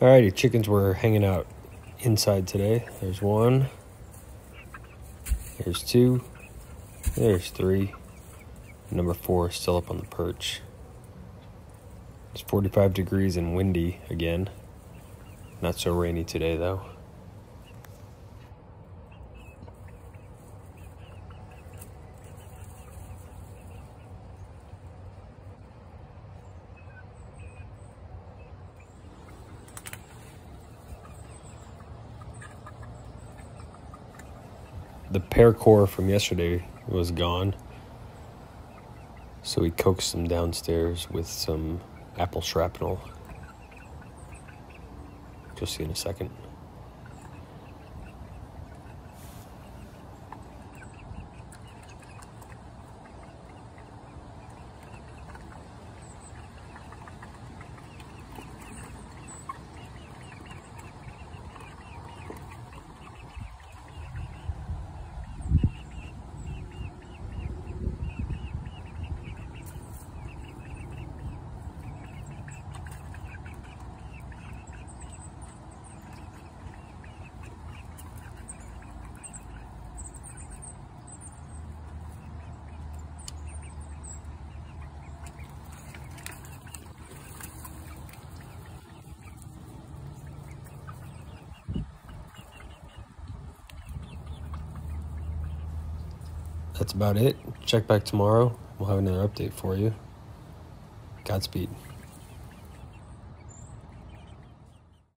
Alrighty, chickens were hanging out inside today. There's one. There's two. There's three. Number four is still up on the perch. It's 45 degrees and windy again. Not so rainy today though. The paracord from yesterday was gone. So we coaxed them downstairs with some apple shrapnel. You'll see in a second. That's about it. Check back tomorrow. We'll have another update for you. Godspeed.